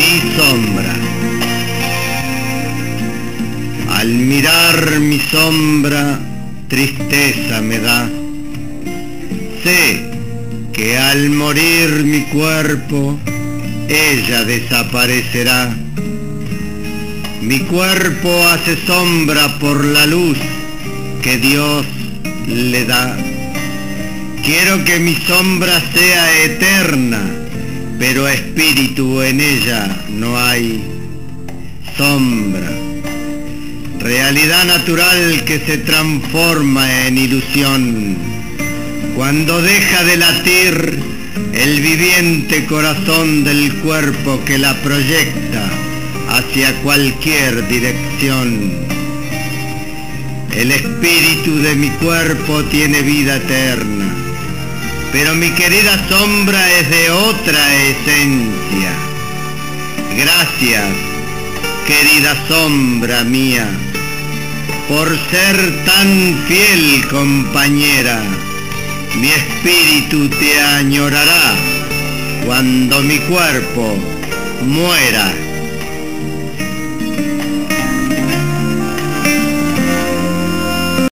mi sombra. Al mirar mi sombra, tristeza me da. Sé que al morir mi cuerpo, ella desaparecerá. Mi cuerpo hace sombra por la luz que Dios le da. Quiero que mi sombra sea eterna pero espíritu en ella no hay sombra. Realidad natural que se transforma en ilusión. Cuando deja de latir el viviente corazón del cuerpo que la proyecta hacia cualquier dirección. El espíritu de mi cuerpo tiene vida eterna, pero mi querida sombra es de otra esencia. Gracias, querida sombra mía, por ser tan fiel compañera. Mi espíritu te añorará cuando mi cuerpo muera